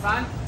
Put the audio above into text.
front